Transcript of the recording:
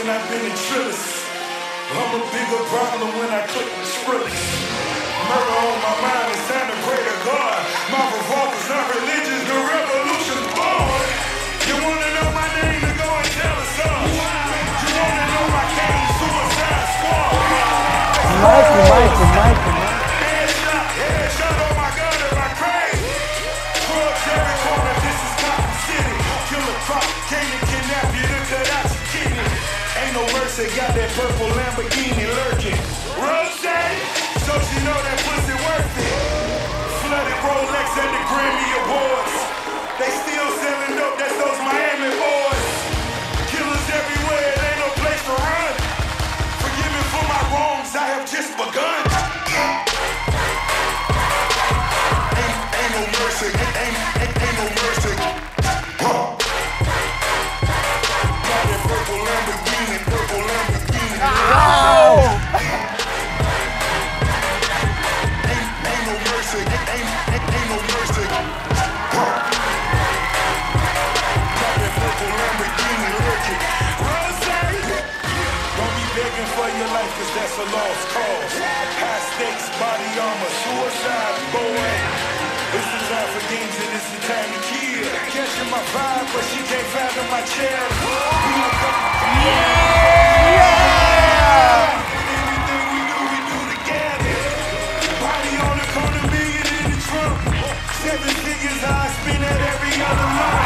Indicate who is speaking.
Speaker 1: and I've been in trillis. I'm a bigger problem when I click the scripts. Murder on my mind, it's time to pray to God. My revolver's not religious, the revolution's born. You wanna know my name, then go and tell us all. You wanna know my case, suicide squad.
Speaker 2: Michael, Michael, Michael,
Speaker 1: no mercy, got that purple Lamborghini lurking. Rose, so she know that pussy worth it. Flooded Rolex at the Grammy Awards. They still selling dope, that's those Miami boys. Killers everywhere, it ain't no place to run. Forgive me for my wrongs, I have just begun. Ain't, ain't no mercy, ain't, ain't, ain't, ain't no mercy. Cause that's a lost cause. High stakes, body armor, suicide, boy. It's the time for games and it's the time to kill. Catching my vibe, but she can't fathom my chair. The trunk. Seven figures, I spend at every other month.